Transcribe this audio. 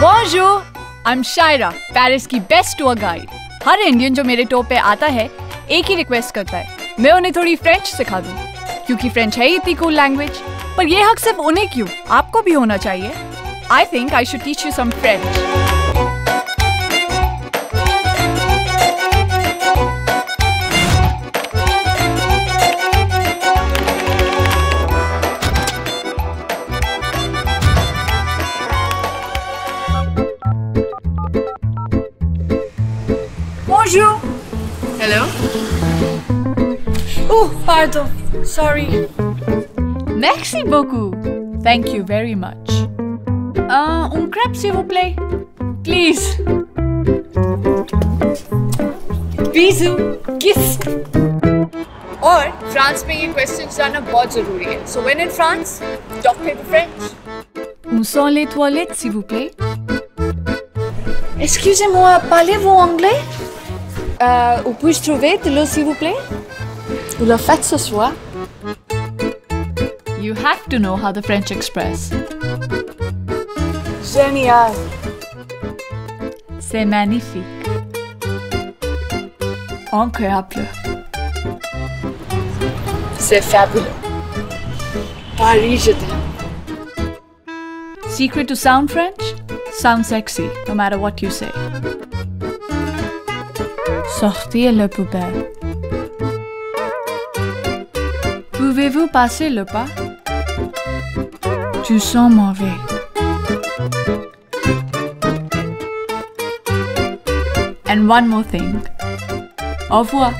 Bonjour, I'm Shaira, Paris की best tour guide हर Indian जो मेरे टूर पे आता है एक ही रिक्वेस्ट करता है। मैं उन्हें थोड़ी फ्रेंच सिखा दूँ क्योंकि फ्रेंच है ही इतनी कूल लैंग्वेज पर ये हक सिर्फ़ उन्हें क्यों? आपको भी होना चाहिए। I think I should teach you some French Bonjour. Hello? Oh, pardon. Sorry. Merci beaucoup. Thank you very much. Uh, un crepe, s'il vous plaît. Please. Bisous. Kiss. और फ्रांस में ये क्वेश्चन जानना बहुत जरूरी है so when in France talk with French Où sont les toilettes, s'il vous plaît? Excusez-moi, parlez-vous anglais Euh, Où puis-je trouver de l'eau, s'il vous plaît Vous ce soir You have to know how the French express. Génial. C'est magnifique. Incroyable. C'est fabuleux. Paris, je t'aime. Secret to sound French? Sound sexy, no matter what you say. Sortir le poubelle. Pouvez-vous passer le pas? Tu sens mauvais. And one more thing. Au revoir.